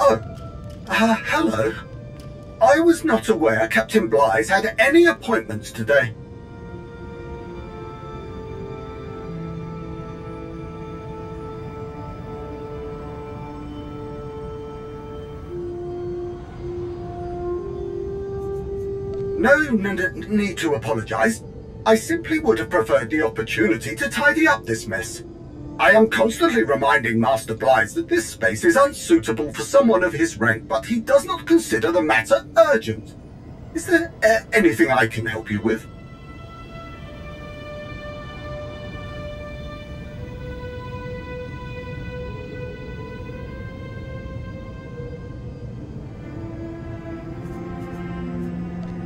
Uh, hello. I was not aware Captain Blythe had any appointments today. No, need to apologize. I simply would have preferred the opportunity to tidy up this mess. I am constantly reminding Master Blythe that this space is unsuitable for someone of his rank, but he does not consider the matter urgent. Is there uh, anything I can help you with?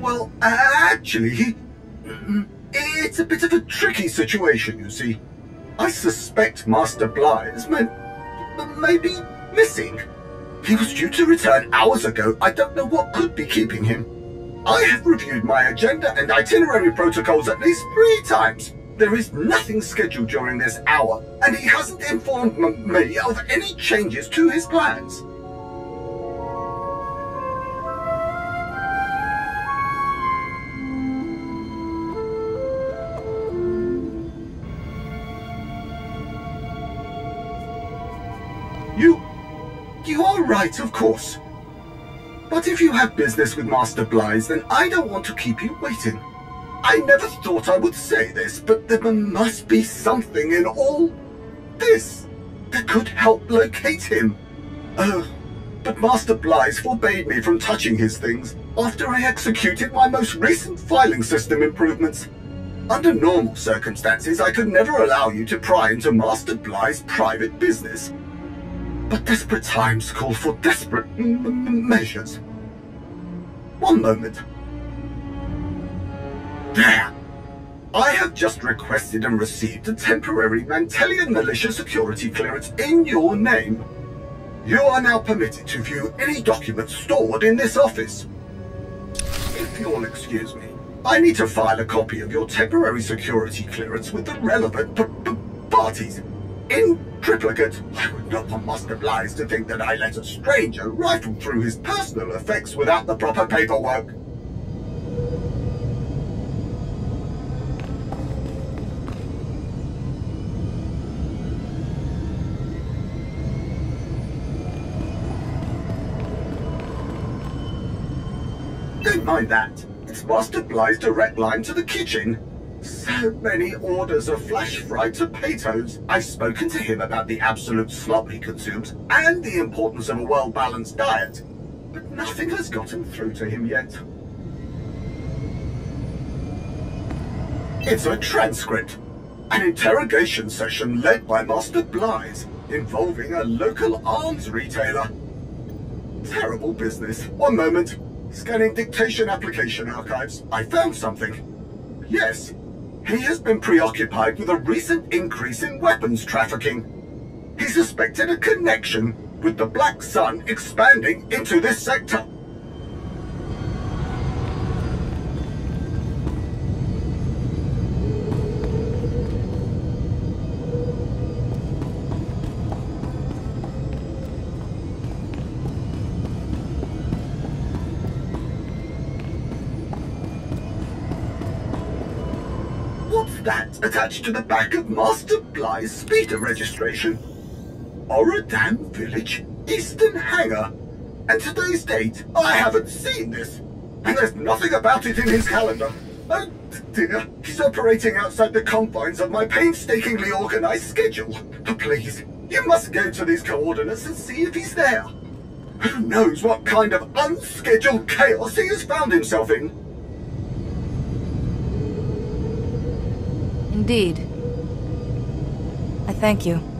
Well, actually, it's a bit of a tricky situation, you see. I suspect Master Blythe may, may be missing. He was due to return hours ago. I don't know what could be keeping him. I have reviewed my agenda and itinerary protocols at least three times. There is nothing scheduled during this hour, and he hasn't informed me of any changes to his plans. You... You are right, of course. But if you have business with Master Blythe, then I don't want to keep you waiting. I never thought I would say this, but there must be something in all this that could help locate him. Oh, but Master Blythe forbade me from touching his things after I executed my most recent filing system improvements. Under normal circumstances, I could never allow you to pry into Master Blythe's private business. But desperate times call for desperate measures. One moment. There! I have just requested and received a temporary Mantellian militia security clearance in your name. You are now permitted to view any documents stored in this office. If you'll excuse me, I need to file a copy of your temporary security clearance with the relevant parties. In triplicate, I would not want Master Blythe to think that I let a stranger rifle through his personal effects without the proper paperwork. Don't mind that. It's Master Blythe's direct line to the kitchen. So many orders of flash fried potatoes. I've spoken to him about the absolute slop he consumes and the importance of a well-balanced diet. But nothing has gotten through to him yet. It's a transcript. An interrogation session led by Master Blythe, involving a local arms retailer. Terrible business. One moment. Scanning dictation application archives. I found something. Yes, he has been preoccupied with a recent increase in weapons trafficking. He suspected a connection with the Black Sun expanding into this sector. That attached to the back of Master Blythe's speeder registration. Oradam Village, Eastern Hangar. And today's date, I haven't seen this. And there's nothing about it in his calendar. Oh dear, he's operating outside the confines of my painstakingly organized schedule. But please, you must go to these coordinates and see if he's there. Who knows what kind of unscheduled chaos he has found himself in? Indeed. I thank you.